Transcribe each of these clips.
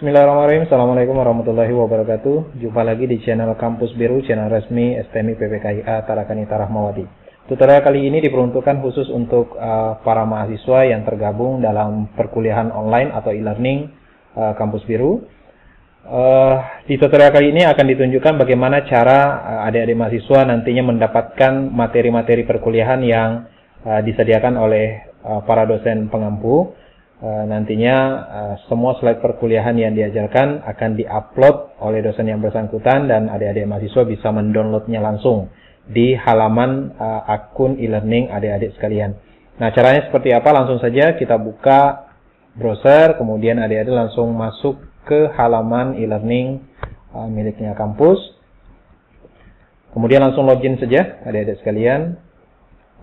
Bismillahirrahmanirrahim. Assalamualaikum warahmatullahi wabarakatuh. Jumpa lagi di channel Kampus Biru, channel resmi STMI PPKIA Tarakanita Rahmawati. Tutorial kali ini diperuntukkan khusus untuk uh, para mahasiswa yang tergabung dalam perkuliahan online atau e-learning uh, Kampus Biru. Uh, di tutorial kali ini akan ditunjukkan bagaimana cara uh, adik-adik mahasiswa nantinya mendapatkan materi-materi perkuliahan yang uh, disediakan oleh uh, para dosen pengampu Eh, nantinya uh, semua slide perkuliahan yang diajarkan akan diupload oleh dosen yang bersangkutan dan adik-adik mahasiswa bisa mendownloadnya langsung di halaman uh, akun e-learning adik-adik sekalian. Nah caranya seperti apa? Langsung saja kita buka browser, kemudian adik-adik langsung masuk ke halaman e-learning miliknya kampus. Kemudian langsung login saja adik-adik sekalian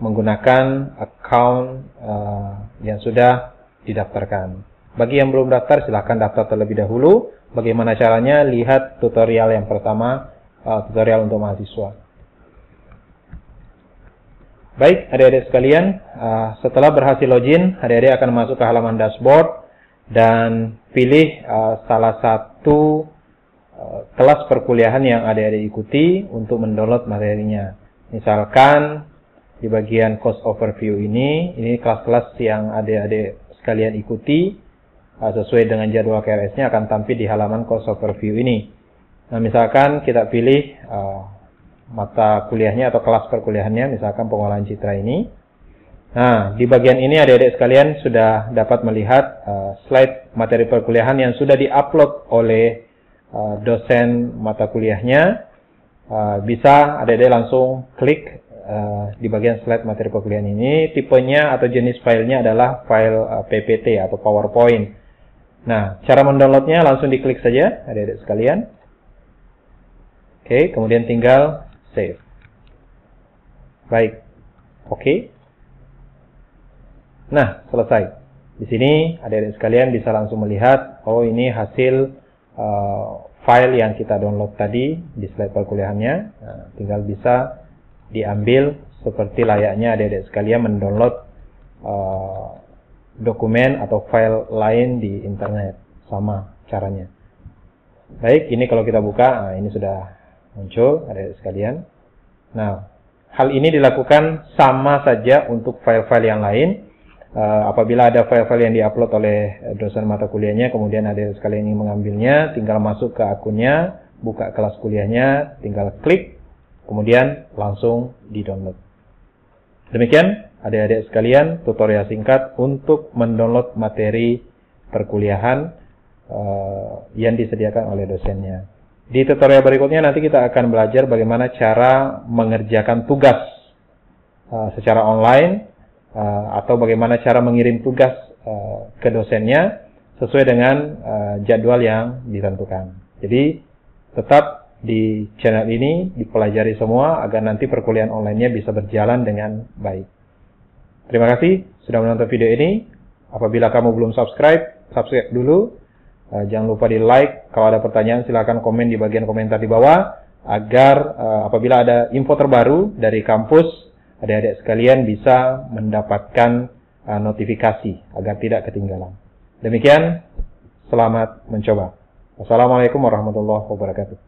menggunakan account uh, yang sudah didaftarkan. Bagi yang belum daftar, silahkan daftar terlebih dahulu. Bagaimana caranya? Lihat tutorial yang pertama, uh, tutorial untuk mahasiswa. Baik, adik-adik sekalian, uh, setelah berhasil login, adik-adik akan masuk ke halaman dashboard dan pilih uh, salah satu kelas perkuliahan yang adik-adik ikuti untuk mendownload materinya. Misalkan di bagian course overview ini, ini kelas-kelas yang adik-adik kalian ikuti uh, sesuai dengan jadwal KRS-nya akan tampil di halaman course overview ini. Nah, misalkan kita pilih uh, mata kuliahnya atau kelas perkuliahannya, misalkan pengolahan citra ini. Nah, di bagian ini adik-adik sekalian sudah dapat melihat uh, slide materi perkuliahan yang sudah diupload oleh uh, dosen mata kuliahnya. Uh, bisa adik-adik langsung klik uh, di bagian slide materi perkuliahan ini tipenya atau jenis filenya adalah file uh, PPT atau PowerPoint. Nah, cara mendownloadnya langsung diklik saja, adik-adik sekalian. Oke, kemudian tinggal save. Baik, oke. Nah, selesai. Di sini adik-adik sekalian bisa langsung melihat, oh ini hasil uh, file yang kita download tadi di slide perkuliahannya. Nah, tinggal bisa diambil seperti layaknya adik-adik sekalian mendownload uh, dokumen atau file lain di internet sama caranya. Baik, ini kalau kita buka, nah ini sudah muncul adik-adik sekalian. Nah, hal ini dilakukan sama saja untuk file-file yang lain. Uh, apabila ada file-file yang diupload oleh dosen mata kuliahnya, kemudian ada sekalian ingin mengambilnya, tinggal masuk ke akunnya, buka kelas kuliahnya, tinggal klik kemudian langsung di-download. Demikian adik-adik sekalian tutorial singkat untuk mendownload materi perkuliahan uh, yang disediakan oleh dosennya. Di tutorial berikutnya nanti kita akan belajar bagaimana cara mengerjakan tugas uh, secara online uh, atau bagaimana cara mengirim tugas uh, ke dosennya sesuai dengan uh, jadwal yang ditentukan. Jadi tetap di channel ini dipelajari semua agar nanti perkuliahan online-nya bisa berjalan dengan baik. Terima kasih sudah menonton video ini. Apabila kamu belum subscribe, subscribe dulu. Uh, jangan lupa di like. Kalau ada pertanyaan silahkan komen di bagian komentar di bawah. Agar uh, apabila ada info terbaru dari kampus, adik-adik sekalian bisa mendapatkan uh, notifikasi agar tidak ketinggalan. Demikian, selamat mencoba. Wassalamualaikum warahmatullahi wabarakatuh.